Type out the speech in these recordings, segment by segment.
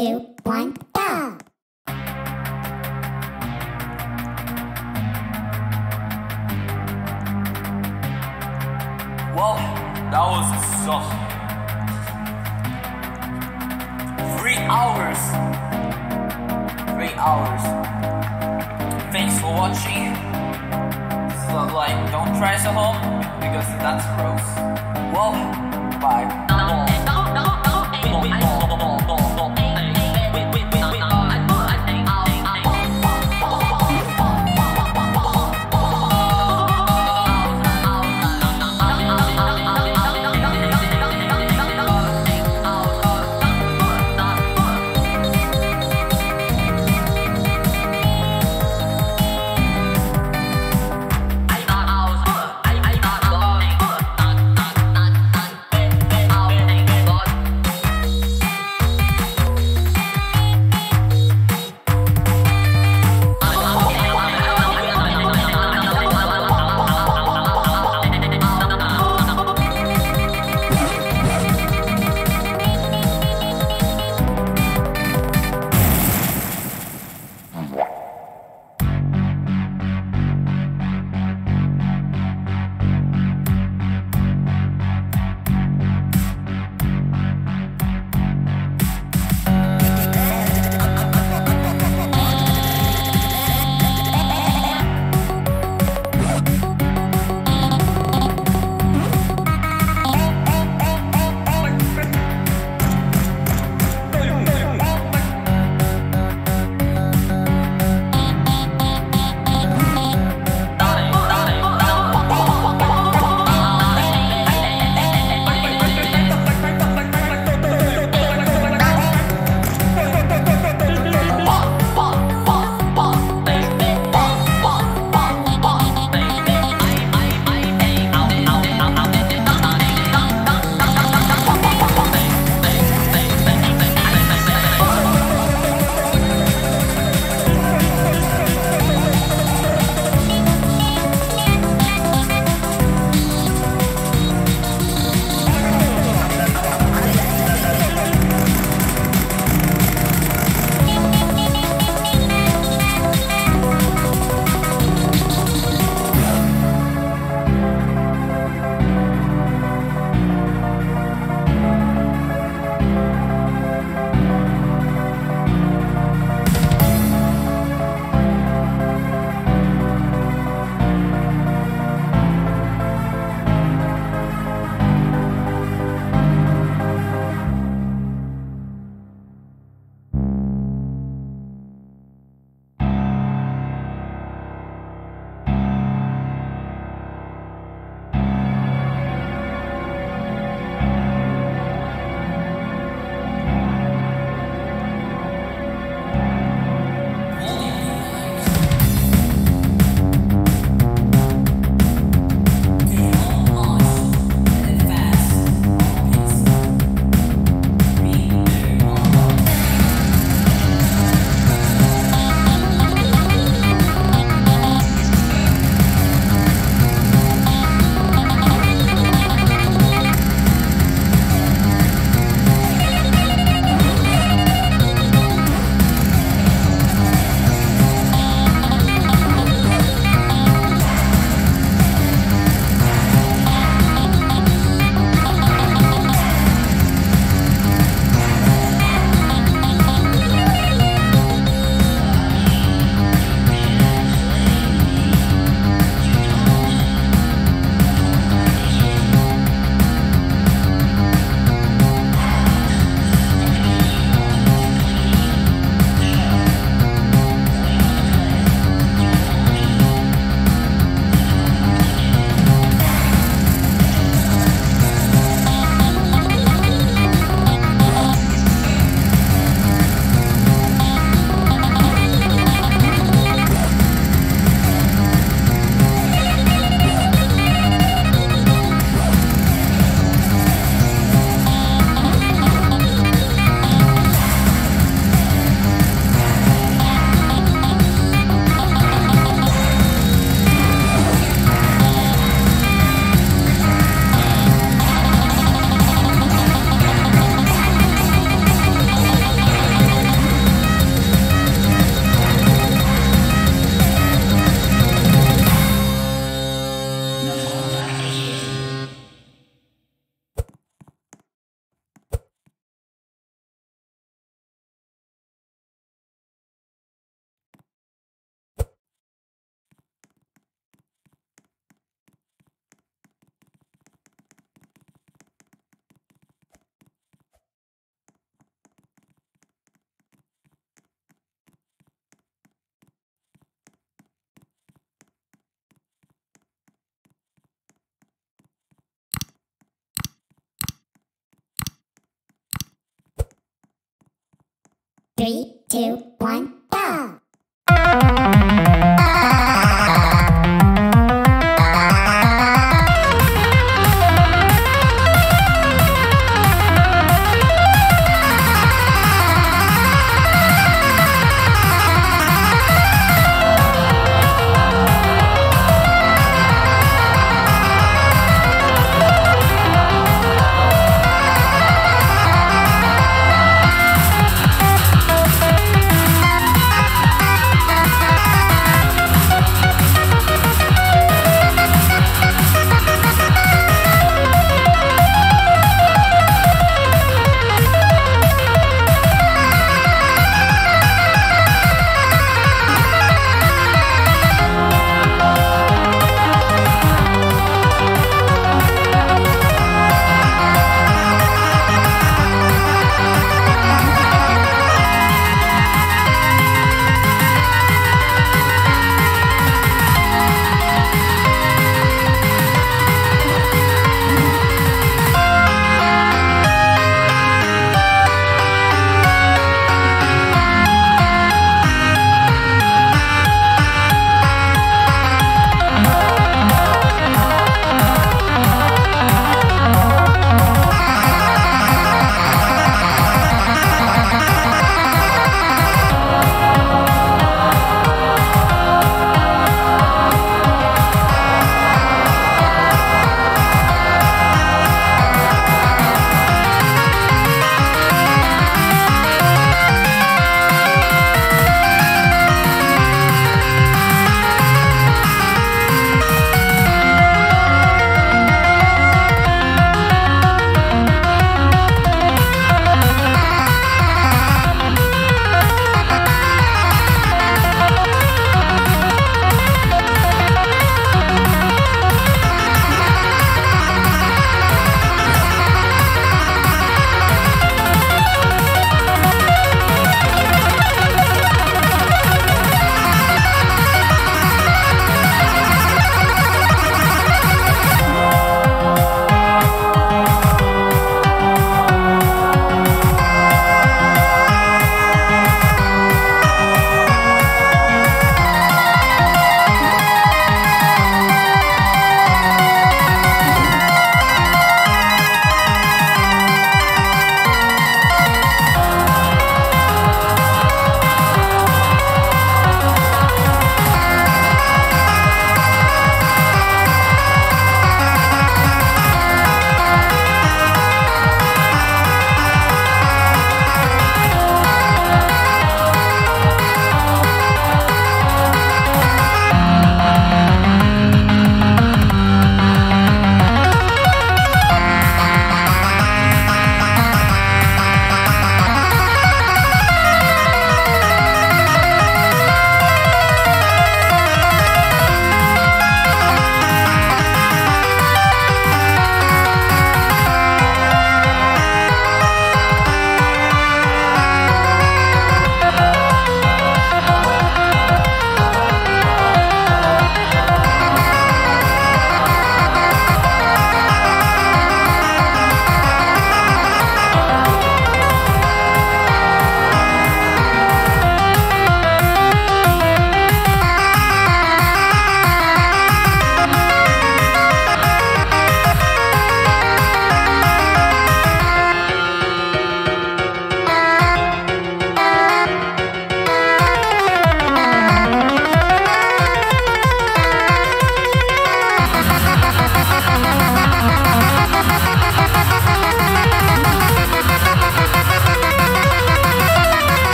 Two, one, go! Well, that was so. Three hours. Three hours. Thanks for watching. So, like, don't try at home because that's gross. Well, bye. Three, two, one,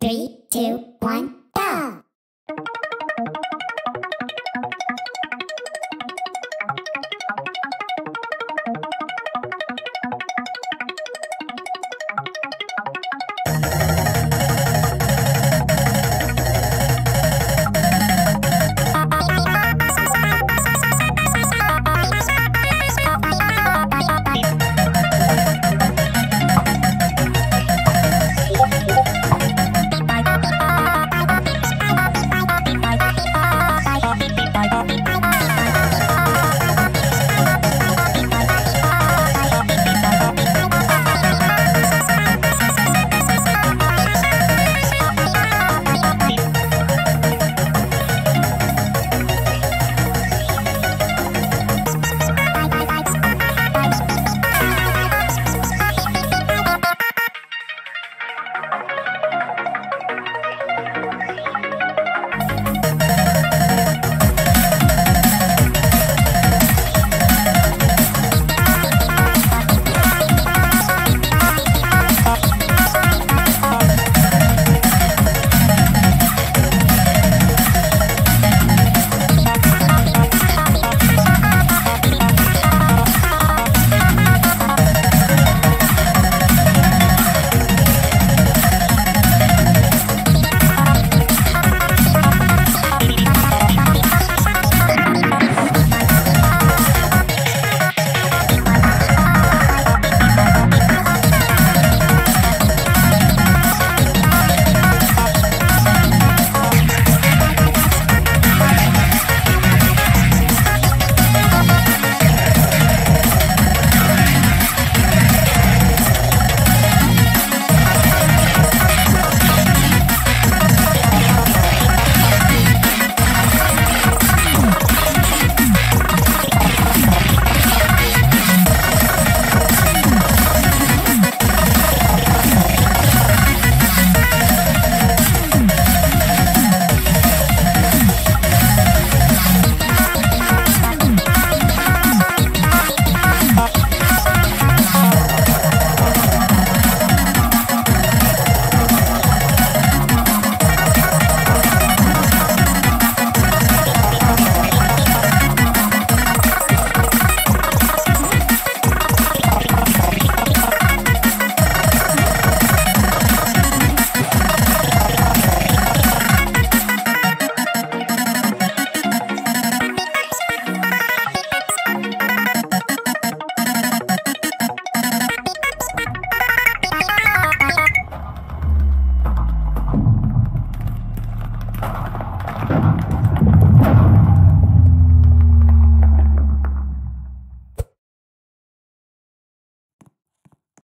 Three, two, one,